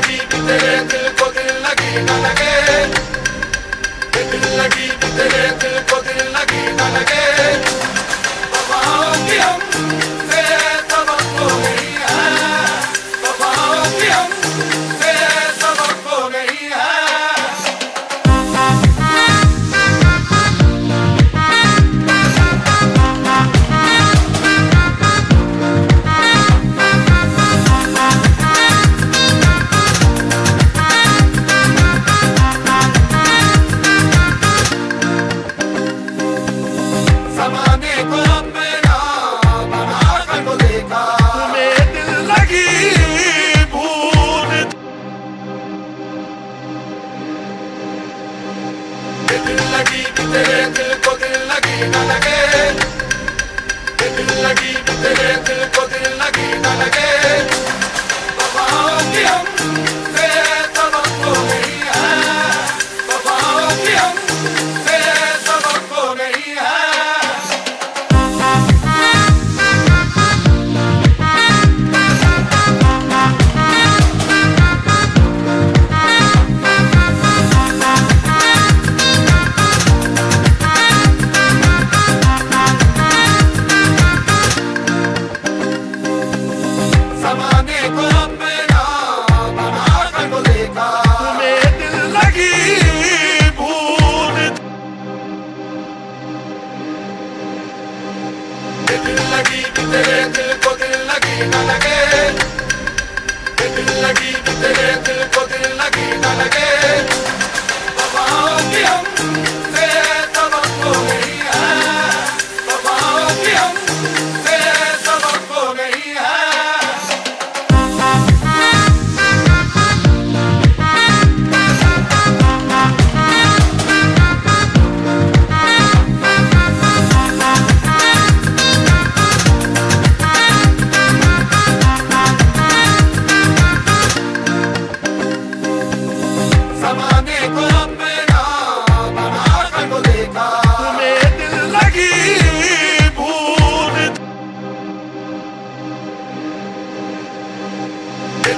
Thank you. you know that लगी दिल को दिल लगी ना लगे।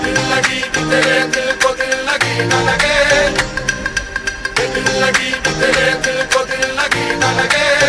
दिल लगी तेरे दिल को दिल लगी न लगे दिल लगी तेरे दिल को दिल लगी न लगे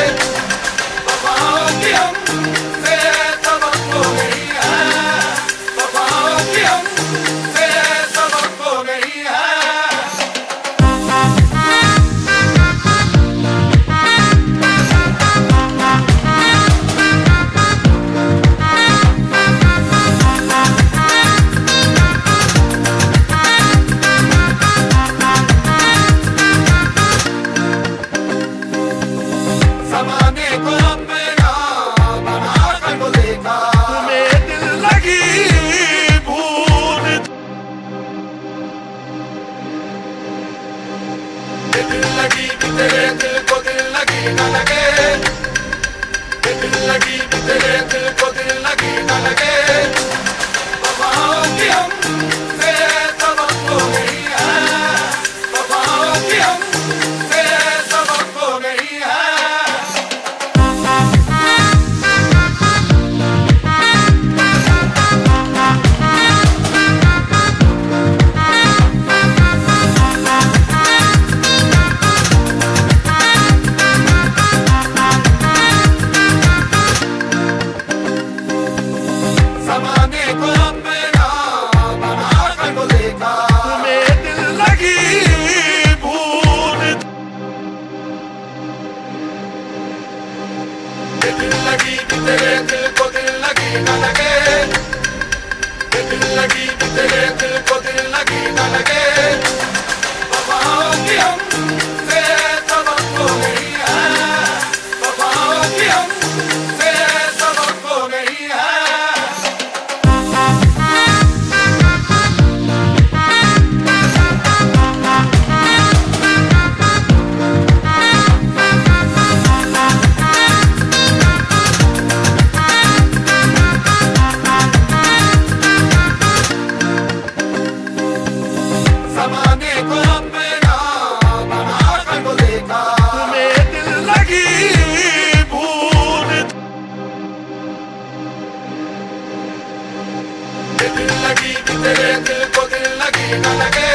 लगी तेरे दिल को दिल लगी न लगे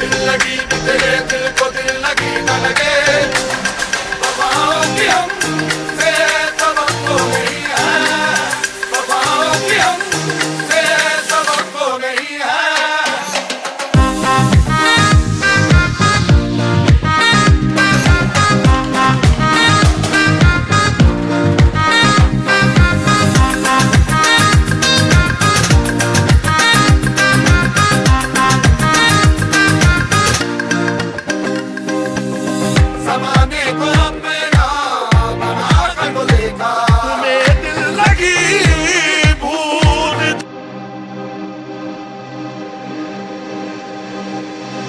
दिल लगी तेरे दिल को दिल लगी न लगे बाबा हम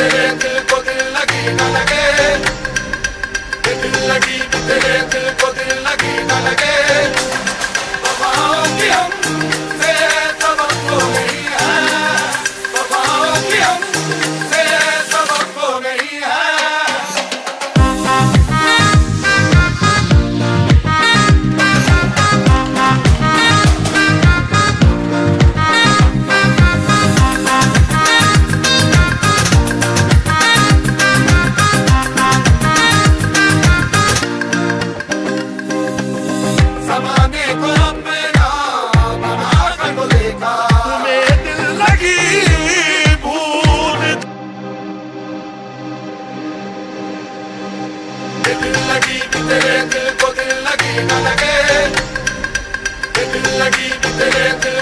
तेरे दिल को दिल लगी न लगे ये दिल लगी भी तेरे दिल को दिल लगी न लगे तुम्हें दिल लगी भूल दिल लगी तेरे दिल को दिल लगी न लगे। दिल लगी तेरे दिल